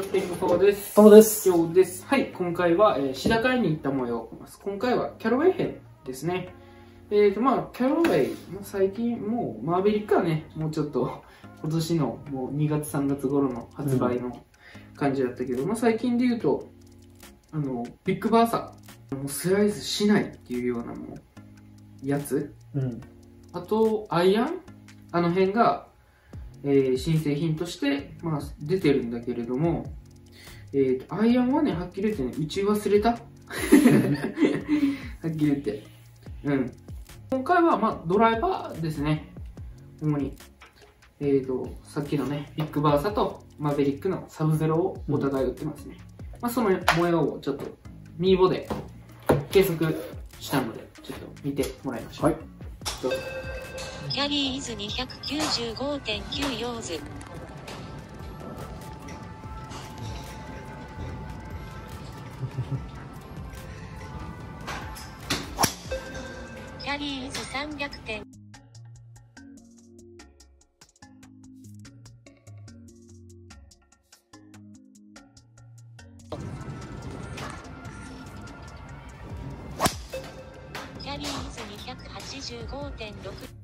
ルピング4です。ともです。今日です。はい、今回は、えー、シダ会に行った模様。今回はキャロウェイ編ですね。えーと、まあ、キャロウェイ、まあ最近もう、マーベリックはね、もうちょっと、今年のもう2月3月頃の発売の感じだったけど、まあ最近で言うと、あの、ビッグバーサー、もうスライスしないっていうようなもう、やつ。うん。あと、アイアン？あの辺が、えー新製品として、まあ、出てるんだけれども、えーと、アイアンはね、はっきり言ってね、打ち忘れた はっきり言って。うん。今回は、まあ、ドライバーですね。主に。えーと、さっきのね、ビッグバーサとマーベリックのサブゼロをお互い売ってますね。まあ、その模様をちょっと、ミーボで計測したので、ちょっと見てもらいましょう。はい。どうぞ。キャリーイズ295.9ヨーズ。キャリーイズ300点。キャリーイズ285.6。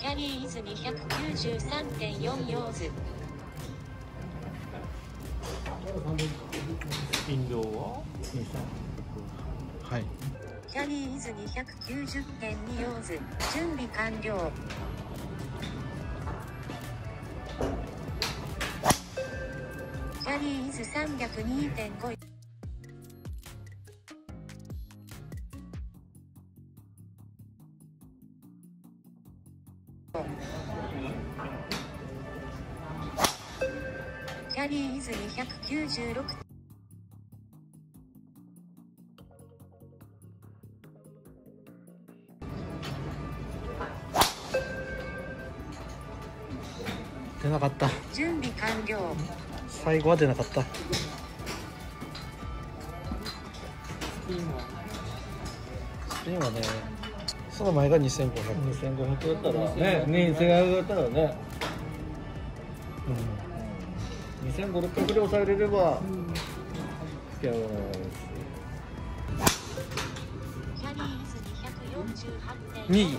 キャリーイズ293.4ヨーズ。飲料はは？い。キャリーイズ290.2ヨーズ。準備完了。キャリーイズ302.5。キャリーイズ296出なかった。準備完了。最後は出なかった。スピンはね、その前が2500。2500だったらね2500だったらね。2500で抑えれれば付き合わないキャリー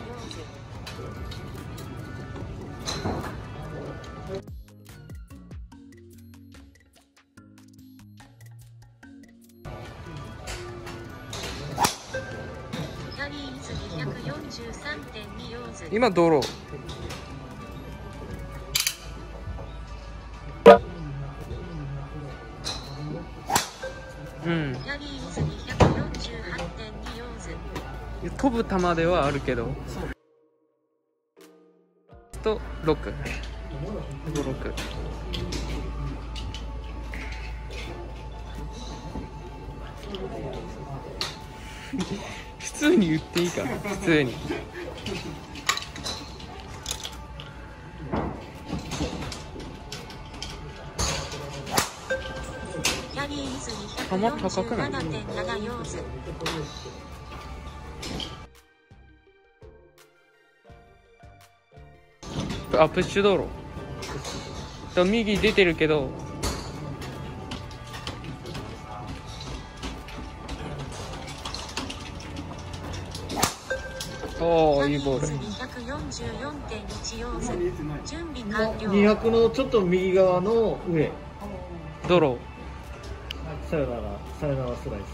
今ドローうん。キャリーイズ248.2ヨーズ。飛ぶ球ではあるけど。と6 56普通に言っていいか普通に。球高くない247.7ヨーズ。あプッシュ道路だ右出てるけどおおい。いボール。キャリーイズ244.1ヨーズ。準備完了。200のちょっと右側の上。ドロさよなら。さよならスライス。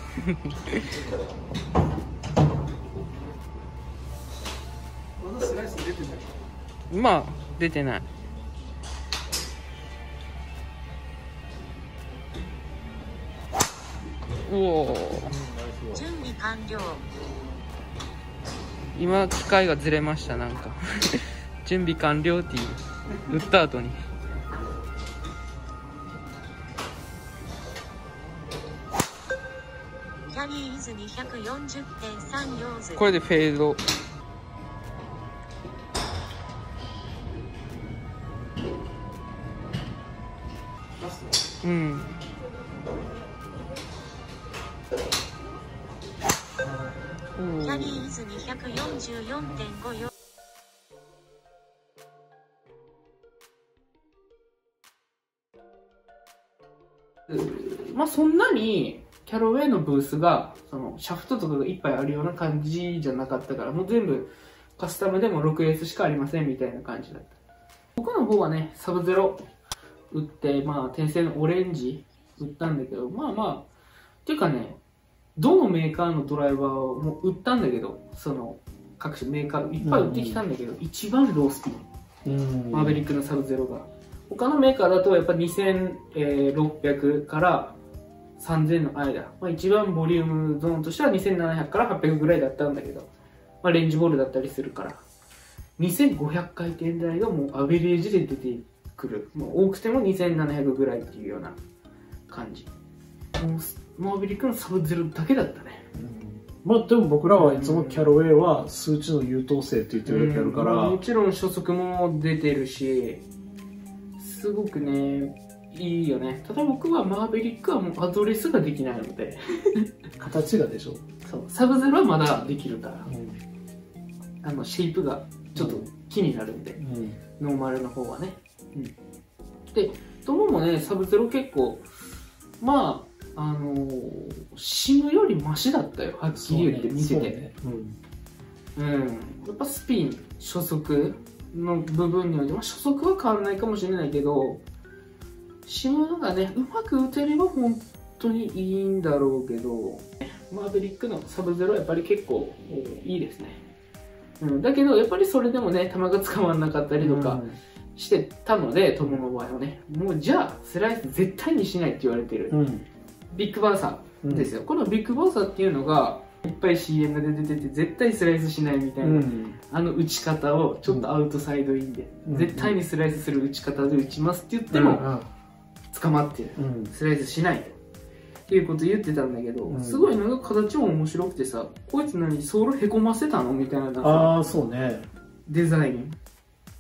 ー まあ出てない。おお準備完了。今機械がずれましたなんか。準備完了っていう。打った後に。キャリーイズ240.3ヨーズ。これでフェード。うんキャリーズ244.5よまあそんなにキャロウェイのブースがそのシャフトとかがいっぱいあるような感じじゃなかったからもう全部カスタムでも 6S しかありませんみたいな感じだった僕の方はねサブゼロ売ってまあ転生のオレンジ売ったんだけどまあまあっていうかねどのメーカーのドライバーをも売ったんだけどその各種メーカーいっぱい売ってきたんだけど、一番ロースピンうんマーベリックのサブゼロが。他のメーカーだとやっぱ2600から3000の間。まあ一番ボリュームゾーンとしては2700から800ぐらいだったんだけど、まあレンジボールだったりするから。2500回転台がもうアベレージで出てくる。もう多くても2700ぐらいっていうような感じ。マーベリックのサブゼロだけだったね。まあでも僕らはいつもキャロウェイは数値の優等生って言ってくれてるから、うんまあもちろん初速も出てるしすごくねいいよね。ただ僕はマーベリックはもうアドレスができないので。形がでしょ、そう。サブゼロはまだできるから。あのシェイプがちょっと気になるんで、うん。ノーマルの方はね、うん、でトモもねサブゼロ結構まああのー、シムよりマシだったよはっきり言って見てて、ねうんうん、やっぱスピン初速の部分において、まあ、初速は変わらないかもしれないけどシムがねうまく打てれば本当にいいんだろうけどマーベリックのサブゼロはやっぱり結構いいですね、うん、だけどやっぱりそれでもね球が捕まらなかったりとかしてたので、友の場合はね。もうじゃあスライス絶対にしないって言われてる、うんビッグバーサーですよ、このビッグバーサーっていうのがいっぱい CM で出てて絶対スライスしないみたいな、うん。あの打ち方をちょっとアウトサイドインで、うん。絶対にスライスする打ち方で打ちますって言ってでも捕まってる、うん。スライスしないっていうこと言ってたんだけど、うん。すごいなんか形も面白くてさこいつ何ソールへこませたのみたいなさああそうね。デザイン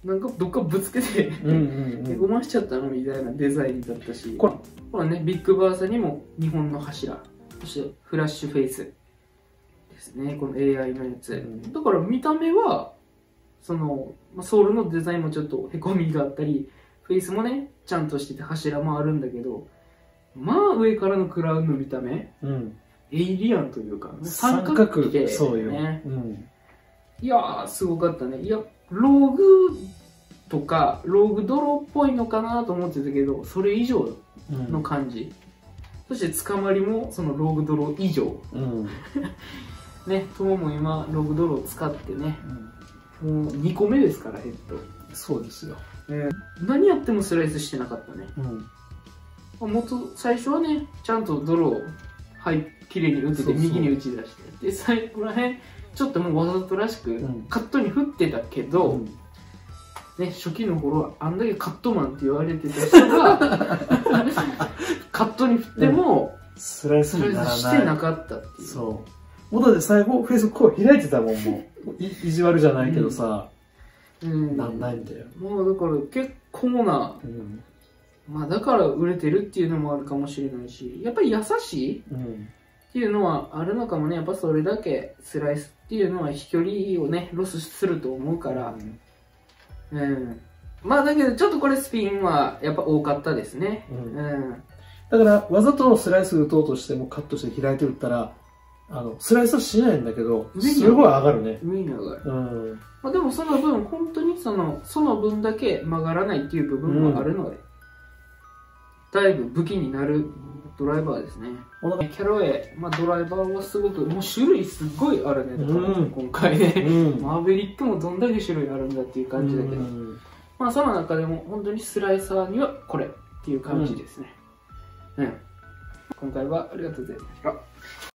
なんかどっかぶつけて、うんうんへこましちゃったのみたいなデザインだったし。ほらねビッグバーサにも日本の柱。そしてフラッシュフェイス。ですねこの AI のやつ、うん。だから見た目はそのまあソールのデザインもちょっとへこみがあったりフェイスもねちゃんとしてて柱もあるんだけどまあ上からのクラウンの見た目うん。エイリアンというか三角形そうよ、ね。うん。いやーすごかったね。いやローグとかローグドローっぽいのかなと思ってたけどそれ以上うん。の感じ、そして捕まりもそのローグドロー以上。うん。ね友も今ローグドロー使ってね。もう2個目ですからヘッド、そうですよ、何やってもスライスしてなかったね。うん、もっと最初はねちゃんとドローはい綺麗に打ってて右に打ち出して。で最後らへんちょっともうわざとらしくうん。カットに振ってたけど、うん。ね、初期の頃はあんだけカットマンって言われてた人が カットに振ってもスライスにならしてなかったっていう。そう。もうだって最後フェイスこう開いてたもんも。うい意地悪じゃないけどさ、うん、なんないんだよ、もうだから結構な、うん。まあだから売れてるっていうのもあるかもしれないし、やっぱり優しいっうんていうのはあるのかもね。やっぱそれだけスライスっていうのは飛距離をね、ロスすると思うから。うん。まあだけどちょっとこれスピンはやっぱ多かったですね。うんうん。だからわざとスライス打とうとしてもカットして開いて打ったらあのスライスはしないんだけどすごい上がるね上に上がる。うんまあでもその分、本当にその、その分だけ曲がらないっていう部分もあるので、だいぶ武器になるドライバーですね。おなキャロウェイ、まあ、ドライバーはすごく、もう種類すごいあるね、うん今回ね。うんマーベリックもどんだけ種類あるんだっていう感じだけど、うんまあその中でも本当にスライサーにはこれっていう感じですね。うん。今回はありがとうございました。